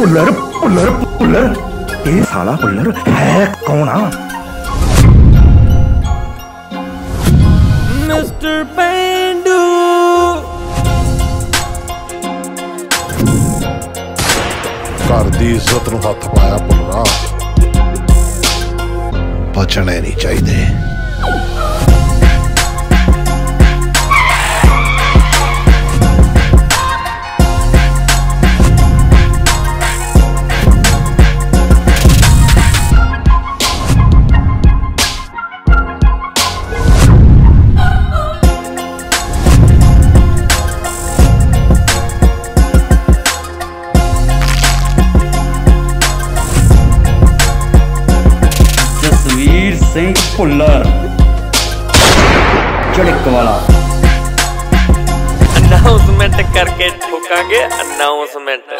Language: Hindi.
Puller puller puller. ये साला पुलर है कौन आ? मिस्टर पेंडू। कर दी इज़्ज़त नु हाथ पाया पुलरा। बचने नहीं चाहिए ਸਿੰਘ ਭੁੱਲਰ ਝੜਕ ਵਾਲਾ ਅਨਾਉਂਸਮੈਂਟ ਕਰਕੇ ਠੋਕਾਂਗੇ ਅਨਾਉਂਸਮੈਂਟ